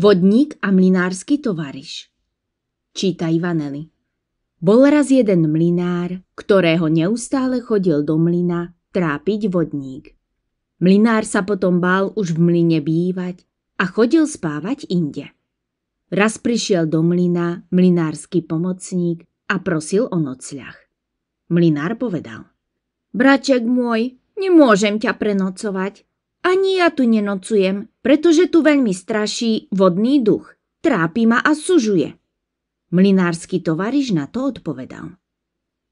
Vodník a mlinársky tovariš Číta Ivaneli Bol raz jeden mlinár, ktorého neustále chodil do mlyna trápiť vodník. Mlinár sa potom bál už v mlyne bývať a chodil spávať inde. Raz prišiel do mlyna mlinársky pomocník a prosil o nocľah. Mlinár povedal Braček môj, nemôžem ťa prenocovať, ani ja tu nenocujem, pretože tu veľmi straší vodný duch. Trápi ma a sužuje. Mlinársky tovariš na to odpovedal.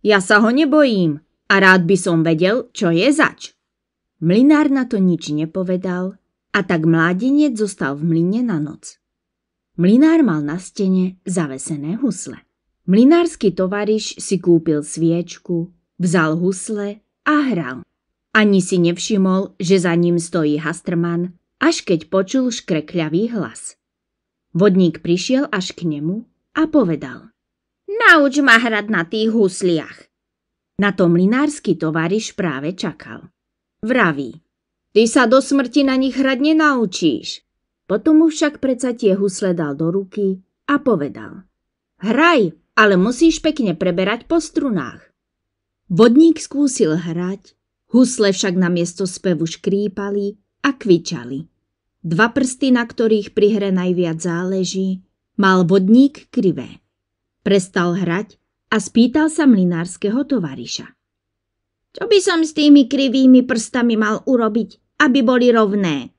Ja sa ho nebojím a rád by som vedel, čo je zač. Mlinár na to nič nepovedal a tak mládenec zostal v mline na noc. Mlinár mal na stene zavesené husle. Mlinársky tovariš si kúpil sviečku, vzal husle a hral. Ani si nevšimol, že za ním stojí Hastrman, až keď počul škrekľavý hlas. Vodník prišiel až k nemu a povedal. Nauč ma hrať na tých husliach. Na to mlinársky tovariš práve čakal. Vraví. Ty sa do smrti na nich hrať nenaučíš. Potom mu však predsa tie husle dal do ruky a povedal. Hraj, ale musíš pekne preberať po strunách. Vodník skúsil hrať Husle však na miesto spevu škrípali a kvičali. Dva prsty, na ktorých pri hre najviac záleží, mal vodník krivé. Prestal hrať a spýtal sa mlinárskeho tovariša. Čo by som s tými krivými prstami mal urobiť, aby boli rovné?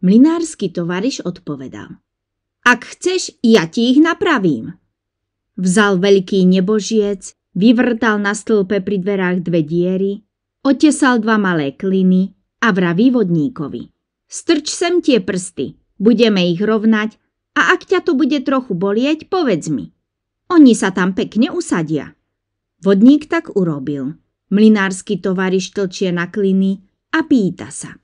Mlinársky tovariš odpovedal. Ak chceš, ja ti ich napravím. Vzal veľký nebožiec, vyvrtal na stĺpe pri dverách dve diery Otesal dva malé kliny a vraví vodníkovi. Strč sem tie prsty, budeme ich rovnať a ak ťa to bude trochu bolieť, povedz mi. Oni sa tam pekne usadia. Vodník tak urobil. Mlinársky tovariš tlčie na kliny a pýta sa.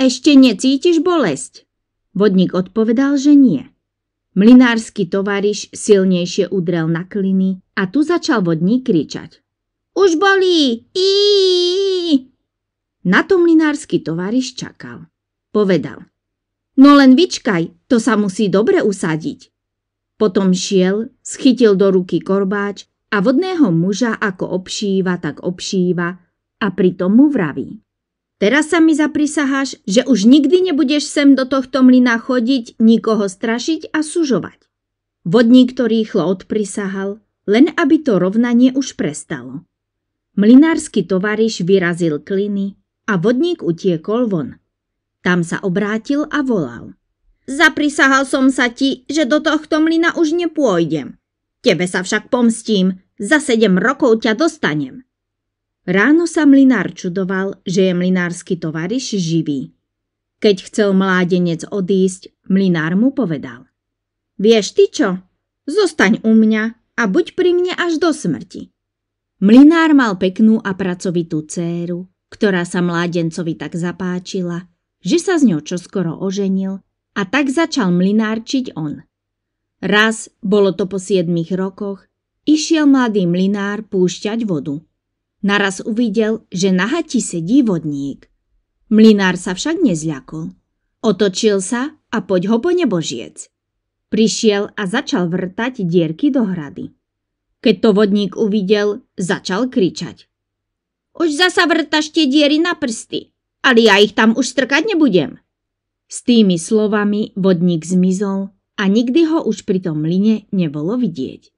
Ešte necítiš bolesť? Vodník odpovedal, že nie. Mlinársky tovariš silnejšie udrel na kliny a tu začal vodník kričať. Už bolí! Í! Na to mlinársky tovariš čakal. Povedal. No len vyčkaj, to sa musí dobre usadiť. Potom šiel, schytil do ruky korbáč a vodného muža ako obšíva, tak obšíva a pritom mu vraví. Teraz sa mi zaprisaháš, že už nikdy nebudeš sem do tohto mlyna chodiť, nikoho strašiť a sužovať. Vodník to rýchlo odprisahal, len aby to rovnanie už prestalo. Mlinársky tovariš vyrazil kliny a vodník utiekol von. Tam sa obrátil a volal. Zaprisahal som sa ti, že do tohto mlyna už nepôjdem. Tebe sa však pomstím, za sedem rokov ťa dostanem. Ráno sa mlinár čudoval, že je mlinársky tovariš živý. Keď chcel mládenec odísť, mlinár mu povedal. Vieš ty čo? Zostaň u mňa a buď pri mne až do smrti. Mlinár mal peknú a pracovitú céru, ktorá sa mládencovi tak zapáčila, že sa s ňou čoskoro oženil a tak začal mlinárčiť on. Raz, bolo to po siedmých rokoch, išiel mladý mlinár púšťať vodu. Naraz uvidel, že na hati sedí vodník. Mlinár sa však nezľakol. Otočil sa a poď ho po nebožiec. Prišiel a začal vrtať dierky do hrady. Keď to vodník uvidel, začal kričať. Už zasa vrtaš tie diery na prsty, ale ja ich tam už strkať nebudem. S tými slovami vodník zmizol a nikdy ho už pri tom mline nebolo vidieť.